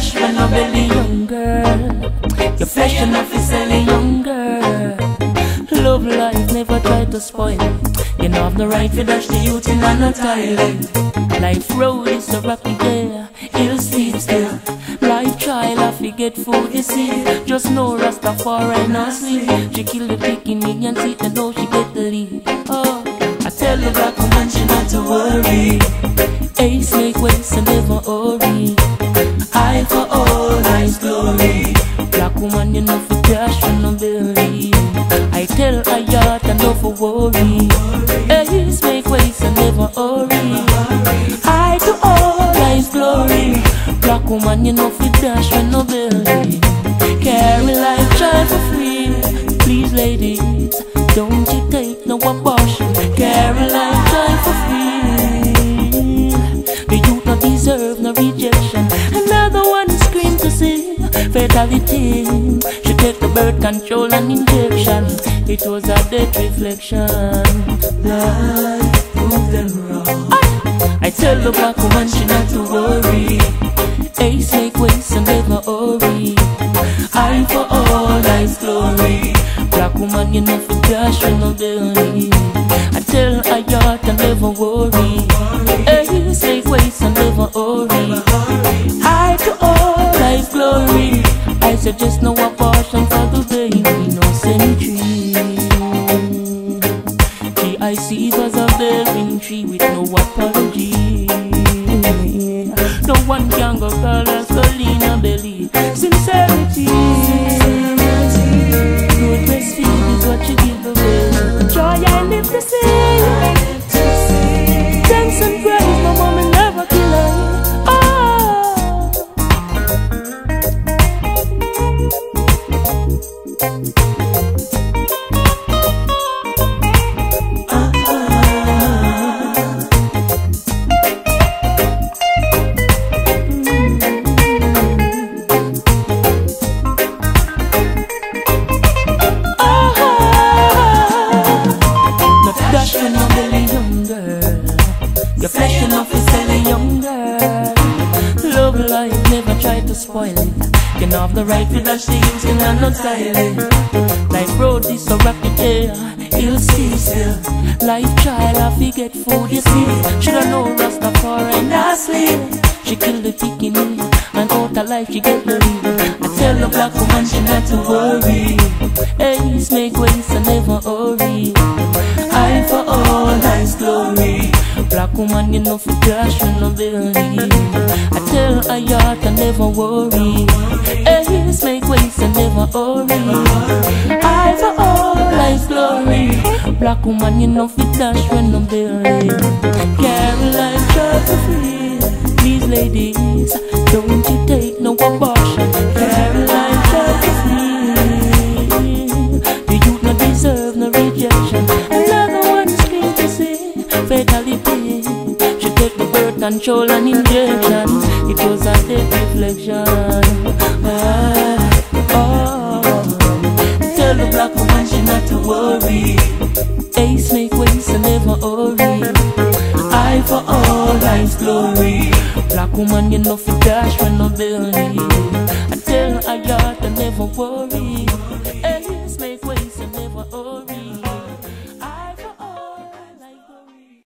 young girl. Your flesh enough is selling young girl. Love life, never try to spoil. You know I've the right to dash the youth in on a toilet. Life road is a rocky there, ill steep still. Life trial, I forget food you see. Just know Rastafari not sleep. She kill the picking and see and know she get the lead. Oh, I tell the black woman she not to worry. Woman, you know for cash and no believe. I tell a yacht and no for worry. Ace make waste and never worry. I to all nice glory. Black woman, you know for dash and no believe. Carry life, child for free. Please, ladies, fatality. She take the birth control and injection. It was a dead reflection. Life proved them wrong. I tell the black woman she not to worry. Ace make waste and never worry. I for all life's glory. Black woman, you know for cash and no belly. I tell a yacht and never worry. Ace make waste and never worry. Suggest no abortion for the baby, no cemetery. GIC was a bearing tree with no apology. No one can go call us Colina Belly. Sincerity. Never try to spoil it. Know have the right to dash the youth and I'm not silent. Life road is so rocky, yeah. See still. Life child, I forget food, you see. She don't know Rastafari not sleep. She kill the picking mm. and out of life she get the lead. I tell the black woman she not to worry. Ace make waste and never worry. Black woman, you know for cash and no belly. I tell a yacht and never worry. Ace make waste and never worry. I for all nice glory. Black woman, you know for dash when no. Carry life joy for free. Please, ladies, don't you take no abortion. Carry life for free. The youth not deserve no rejection. Another one scream to see fatality. Control and injection. It was a dead reflection. Ah, oh. Tell the black woman she not to worry. Ace make waste and never worry. I for all life's glory. Black woman, you know for dash when no belly. I tell a yacht and never worry.